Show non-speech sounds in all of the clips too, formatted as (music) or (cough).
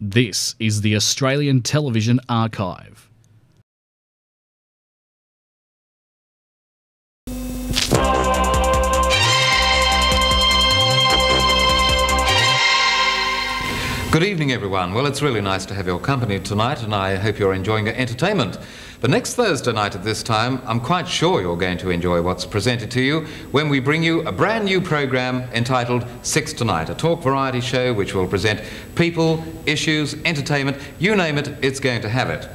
This is the Australian Television Archive. Good evening, everyone. Well, it's really nice to have your company tonight, and I hope you're enjoying your entertainment. But next Thursday night at this time, I'm quite sure you're going to enjoy what's presented to you when we bring you a brand new program entitled Six Tonight, a talk variety show which will present people, issues, entertainment, you name it, it's going to have it.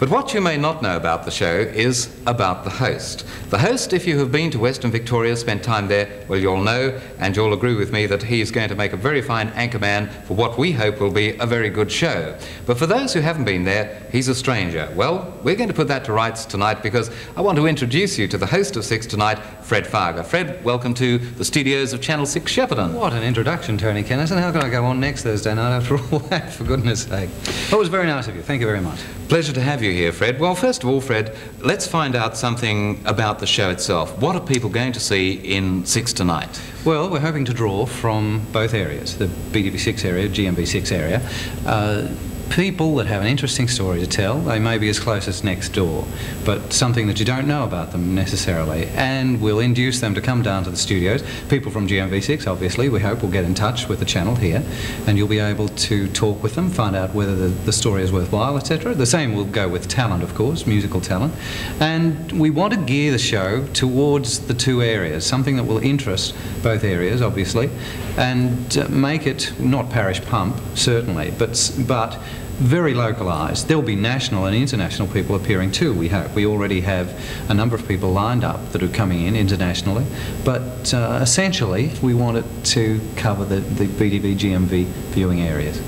But what you may not know about the show is about the host. The host, if you have been to Western Victoria, spent time there, well, you'll know, and you'll agree with me that he's going to make a very fine anchorman for what we hope will be a very good show. But for those who haven't been there, he's a stranger. Well, we're going to put that to rights tonight because I want to introduce you to the host of Six Tonight, Fred Fargher. Fred, welcome to the studios of Channel 6 Shepparton. What an introduction, Tony Kennison. How can I go on next Thursday night after all (laughs) that, for goodness sake? That was very nice of you. Thank you very much. Pleasure to have you here, Fred. Well, first of all, Fred, let's find out something about the show itself. What are people going to see in Six Tonight? Well, we're hoping to draw from both areas, the BTV6 area, GMV6 area. Uh, people that have an interesting story to tell. They may be as close as next door, but something that you don't know about them necessarily. And we'll induce them to come down to the studios. People from GMV6, obviously, we hope will get in touch with the channel here, and you'll be able to talk with them, find out whether the, the story is worthwhile, etc. The same will go with talent, of course, musical talent. And we want to gear the show towards the two areas, something that will interest both areas, obviously, and uh, make it not parish pump, certainly, but, but very localised. There'll be national and international people appearing too, we hope. We already have a number of people lined up that are coming in internationally, but uh, essentially we want it to cover the, the BTV GMV viewing areas.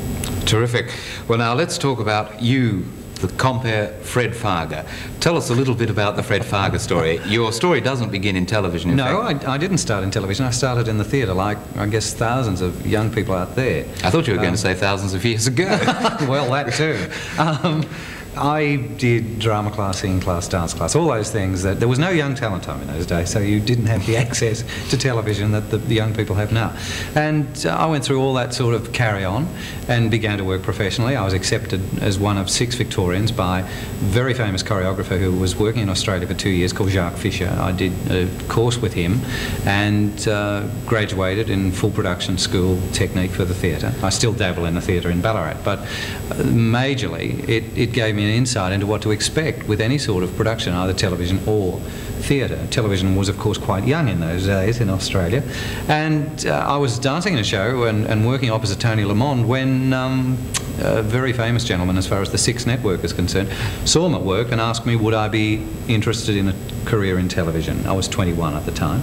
Terrific. Well, now let's talk about you the compere Fred Fargher. Tell us a little bit about the Fred Fargher story. Your story doesn't begin in television, in No, I, I, didn't start in television. I started in the theatre, like, I guess, thousands of young people out there. I thought you were um, going to say thousands of years ago. (laughs) well, that too. (laughs) Um, I did drama class, singing class, dance class, all those things. That there was no young talent time in those days, so you didn't have the (laughs) access to television that the, the young people have now. And uh, I went through all that sort of carry on and began to work professionally. I was accepted as one of six Victorians by a very famous choreographer who was working in Australia for two years called Jacques Fisher. I did a course with him and uh, graduated in full production school technique for the theatre. I still dabble in the theatre in Ballarat, but uh, majorly it, it gave me me an insight into what to expect with any sort of production, either television or theatre. Television was, of course, quite young in those days in Australia. And uh, I was dancing in a show and, and working opposite Toni Lamond when um, a very famous gentleman, as far as the Six Network is concerned, saw at work and asked me would I be interested in a career in television. I was 21 at the time.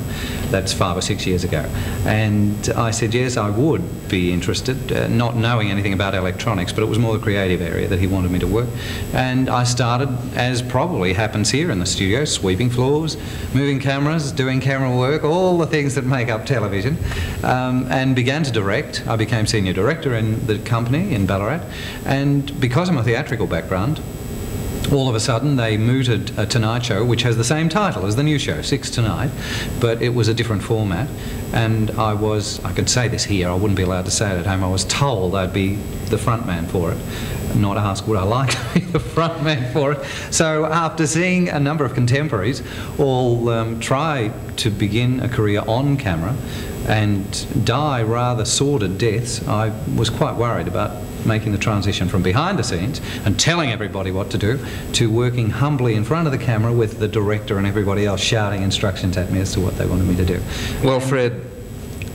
That's five or six years ago. And I said, yes, I would be interested, uh, not knowing anything about electronics, but it was more the creative area that he wanted me to work. And I started, as probably happens here in the studio, sweeping floors, moving cameras, doing camera work, all the things that make up television, um, and began to direct. I became senior director in the company in Ballarat. And because of my theatrical background, all of a sudden they mooted a Tonight Show, which has the same title as the new show, Six Tonight, but it was a different format. And I was, I could say this here, I wouldn't be allowed to say it at home, I was told I'd be the front man for it, not ask would I like to (laughs) be the front man for it. So after seeing a number of contemporaries all um, try to begin a career on camera and die rather sordid deaths, I was quite worried about making the transition from behind the scenes and telling everybody what to do to working humbly in front of the camera with the director and everybody else shouting instructions at me as to what they wanted me to do. Well, Fred,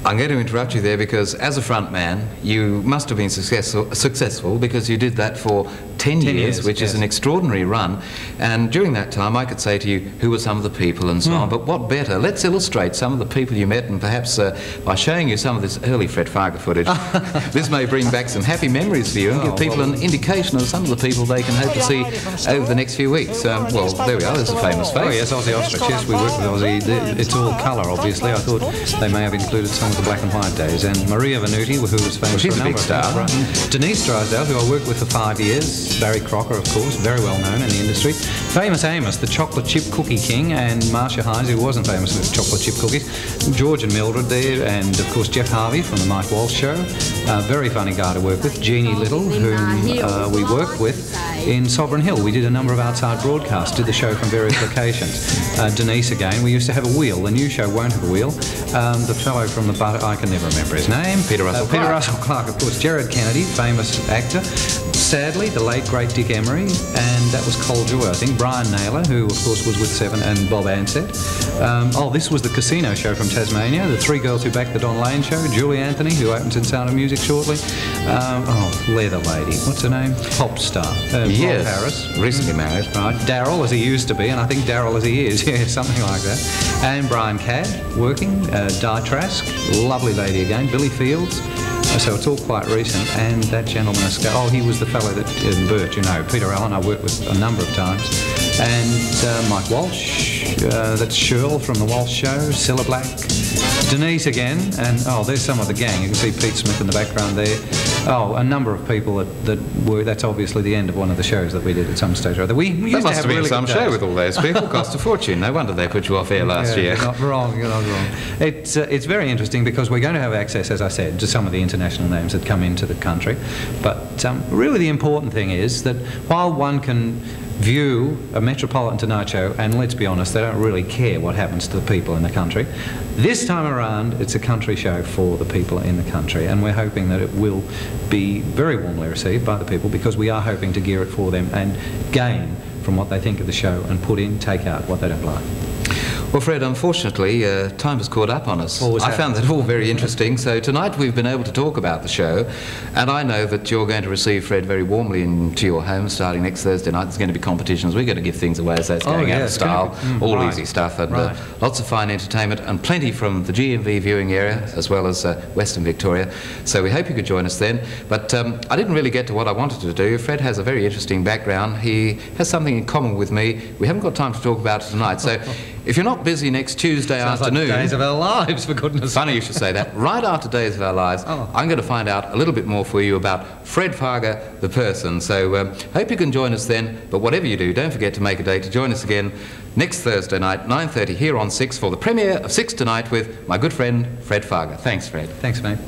I'm going to interrupt you there because as a front man, you must have been successful, successful because you did that for 10, 10 years, years, which yes. is an extraordinary run. And during that time, I could say to you who were some of the people and so mm. on. But what better? Let's illustrate some of the people you met, and perhaps uh, by showing you some of this early Fred Fargher footage, (laughs) this may bring back some happy memories for you and oh, give people well, an indication of some of the people they can hope to see over the next few weeks. Um, well, there we are. There's a famous face. Oh yes, Ozzy Ostrich. Yes, we worked with Ozzy. It's all colour, obviously. I thought they may have included some of the black and white days. And Maria Venuti, who was famous well, she's for a, a big star. Right. Denise Drysdale, who I worked with for five years Barry Crocker, of course, very well known in the industry. Famous Amos, the chocolate chip cookie king, and Marcia Hines, who wasn't famous for chocolate chip cookies. George and Mildred there, and of course Geoff Harvey from the Mike Walsh Show. A very funny guy to work with. Jeannie Little, whom uh, we worked with in Sovereign Hill. We did a number of outside broadcasts, did the show from various (laughs) locations. Uh, Denise again, we used to have a wheel. The new show won't have a wheel. Um, the fellow from the butt, I can never remember his name. Peter Russell uh, Peter Clark. Russell Clark, of course. Gerard Kennedy, famous actor. Sadly, the late great Dick Emery, and that was Col Joye, I think. Brian Naylor, who of course was with Seven, and Bob Ansett. Um, oh, this was the casino show from Tasmania. The three girls who backed the Don Lane show. Julie Anthony, who opens in Sound of Music shortly. Um, oh, Leather Lady. What's her name? Pop star. Uh, Rob Yes, Harris. recently married. Right, Daryl as he used to be, and I think Daryl as he is, (laughs) yeah, something like that. And Brian Cadd working, uh, Di Trask, lovely lady again, Billy Fields. So it's all quite recent, and that gentleman, oh, he was the fellow that in Burt, you know, Peter Allen. I worked with a number of times, and uh, Mike Walsh. Uh, that's Shirl from the Walsh Show, Cilla Black, Denise again, and oh, there's some of the gang. You can see Pete Smith in the background there. Oh, a number of people that, that were. That's obviously the end of one of the shows that we did at some stage or other. We, used That to must have have been really some show with all those people. (laughs) Cost a fortune. No wonder they put you off air last Yeah, year. You're not wrong, you're not wrong. It's, uh, it's very interesting because we're going to have access, as I said, to some of the international names that come into the country. But um, really the important thing is that while one can view a Metropolitan Show, and let's be honest, they don't really care what happens to the people in the country, this time around it's a country show for the people in the country, and we're hoping that it will be very warmly received by the people because we are hoping to gear it for them and gain from what they think of the show and put in, take out what they don't like. Well, Fred, unfortunately, uh, time has caught up on us. Always I found that all very interesting. So tonight we've been able to talk about the show, and I know that you're going to receive Fred very warmly into your home starting next Thursday night. There's going to be competitions. We're going to give things away, so that's Oh, going out yeah, of style. be- mm, all right. easy stuff, and Right. uh, lots of fine entertainment, and plenty from the GMV viewing area as well as uh, Western Victoria. So we hope you could join us then. But um, I didn't really get to what I wanted to do. Fred has a very interesting background. He has something in common with me. We haven't got time to talk about it tonight. So (laughs) if you're not busy next Tuesday Sounds afternoon. like days of our lives, for goodness Funny you should say that. Right after Days of Our Lives, Oh. I'm going to find out a little bit more for you about Fred Fargher, the person. So um, hope you can join us then. But whatever you do, don't forget to make a day to join us again next Thursday night, 9.30 here on 6 for the premiere of 6 tonight with my good friend Fred Fargher. Thanks, Fred. Thanks, mate.